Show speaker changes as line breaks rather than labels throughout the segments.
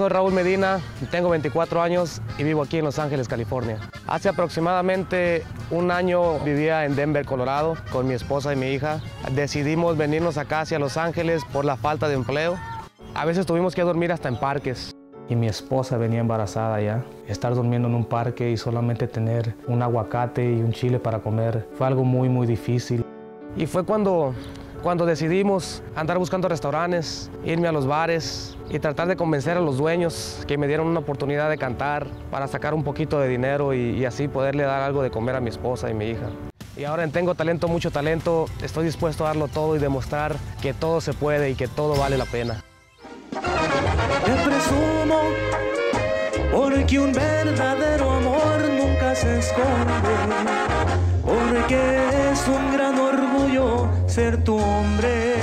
soy Raúl Medina, tengo 24 años y vivo aquí en Los Ángeles, California. Hace aproximadamente un año vivía en Denver, Colorado, con mi esposa y mi hija. Decidimos venirnos acá hacia Los Ángeles por la falta de empleo. A veces tuvimos que dormir hasta en parques. Y mi esposa venía embarazada ya. Estar durmiendo en un parque y solamente tener un aguacate y un chile para comer fue algo muy, muy difícil. Y fue cuando cuando decidimos andar buscando restaurantes, irme a los bares y tratar de convencer a los dueños que me dieron una oportunidad de cantar para sacar un poquito de dinero y, así poderle dar algo de comer a mi esposa y mi hija. Y ahora en Tengo Talento, mucho talento, estoy dispuesto a darlo todo y demostrar que todo se puede y que todo vale la pena.
Te presumo porque un verdadero amor nunca se esconde, ser tu hombre.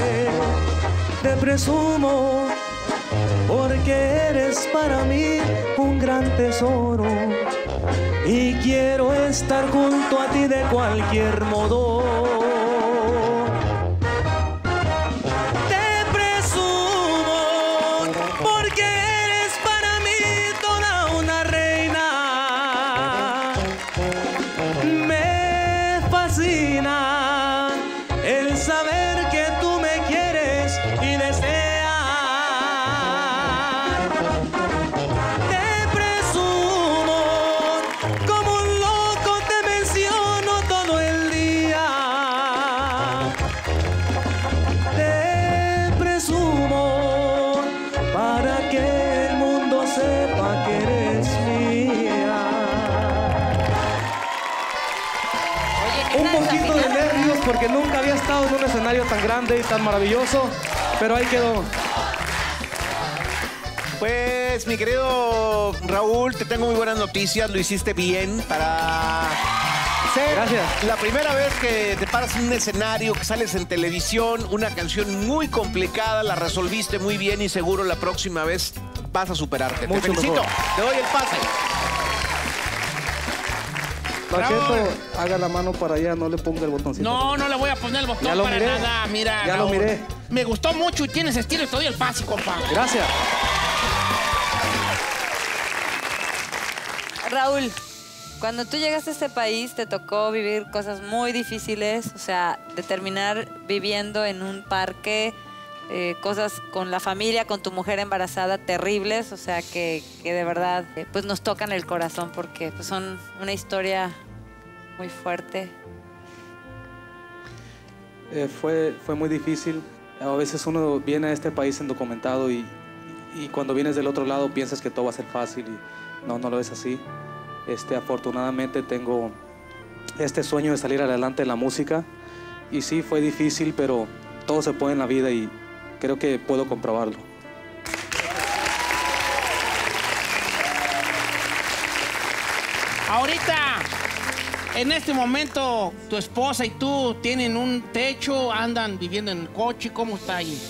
Te presumo porque eres para mí un gran tesoro y quiero estar junto a ti de cualquier modo. saber que tú me quieres y deseas. Te presumo, como un loco te menciono todo el día. Te presumo para que el mundo sepa que eres mía.
Un poquito de
porque nunca había estado en un escenario tan grande y tan maravilloso, pero ahí quedó.
Pues, mi querido Raúl, te tengo muy buenas noticias. Lo hiciste bien para ser
Gracias.
la primera vez que te paras en un escenario, que sales en televisión, una canción muy complicada, la resolviste muy bien y seguro la próxima vez vas a superarte. te felicito. Te doy el pase.
Pacheto, haga la mano para allá, no le ponga el botoncito.
No, no le voy a poner el botón para nada, mira.
Ya lo miré.
Me gustó mucho y tienes estilo y te doy el pase, compa.
Gracias.
Raúl, cuando tú llegaste a este país te tocó vivir cosas muy difíciles, o sea, de terminar viviendo en un parque, eh, cosas con la familia, con tu mujer embarazada terribles, o sea, que, de verdad eh, pues nos tocan el corazón porque pues, son una historia muy fuerte.
Eh, fue, fue muy difícil. A veces uno viene a este país indocumentado y, y cuando vienes del otro lado piensas que todo va a ser fácil y no, no lo es así. Este, afortunadamente tengo este sueño de salir adelante en la música y sí, fue difícil, pero todo se puede en la vida y creo que puedo comprobarlo.
Ahorita, en este momento, tu esposa y tú tienen un techo, andan viviendo en el coche, ¿cómo está ahí?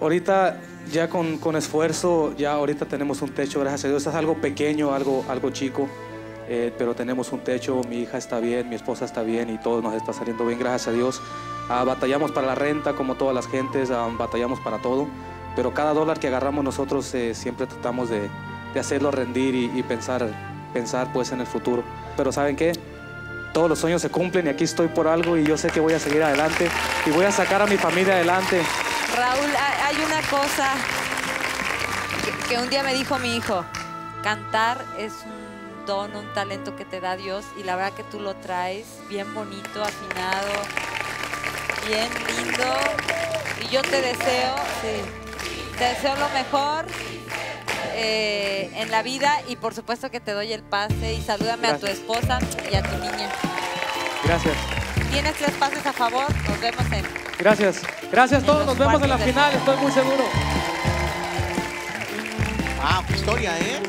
Ahorita ya con, con esfuerzo, ya ahorita tenemos un techo, gracias a Dios. Es algo pequeño, algo, algo chico, eh, pero tenemos un techo, mi hija está bien, mi esposa está bien y todo nos está saliendo bien, gracias a Dios. Ah, batallamos para la renta, como todas las gentes, ah, batallamos para todo, pero cada dólar que agarramos nosotros eh, siempre tratamos de, de hacerlo rendir y, y, pensar, pensar pues en el futuro. Pero ¿saben qué? Todos los sueños se cumplen y aquí estoy por algo y yo sé que voy a seguir adelante y voy a sacar a mi familia adelante.
Raúl, hay una cosa que, que un día me dijo mi hijo, cantar es un don, un talento que te da Dios y la verdad que tú lo traes bien bonito, afinado, bien lindo. Y yo te deseo, te deseo lo mejor eh, en la vida y por supuesto que te doy el pase y salúdame a tu esposa y a tu niña.
Gracias.
Tienes tres pases a favor, nos vemos en...
Gracias. Gracias a todos, nos vemos en la final, estoy muy seguro.
Historia, ¿eh?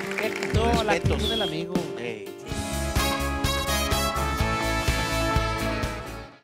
No, la actitud del amigo.